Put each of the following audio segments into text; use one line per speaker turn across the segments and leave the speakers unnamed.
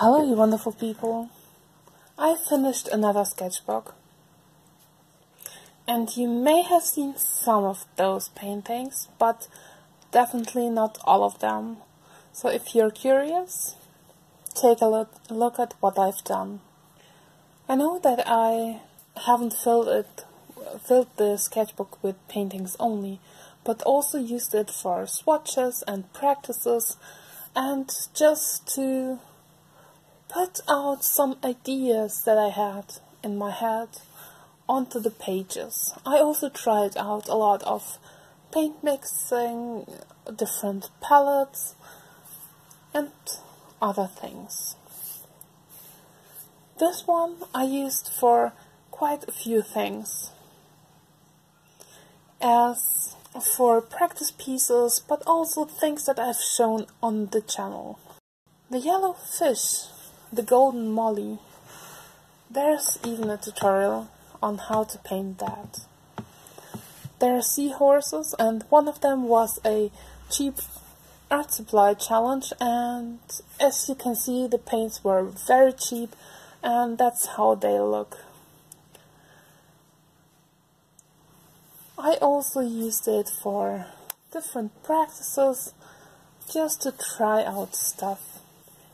Hello, you wonderful people. I finished another sketchbook. And you may have seen some of those paintings, but definitely not all of them. So if you're curious, take a look, look at what I've done. I know that I haven't filled it filled the sketchbook with paintings only, but also used it for swatches and practices and just to put out some ideas that I had in my head onto the pages. I also tried out a lot of paint mixing, different palettes, and other things. This one I used for quite a few things. As for practice pieces, but also things that I've shown on the channel. The yellow fish the golden molly. There's even a tutorial on how to paint that. There are seahorses and one of them was a cheap art supply challenge and as you can see the paints were very cheap and that's how they look. I also used it for different practices just to try out stuff.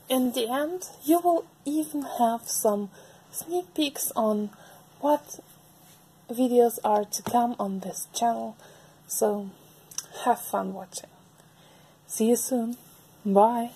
In the end, you will even have some sneak peeks on what videos are to come on this channel. So, have fun watching. See you soon. Bye.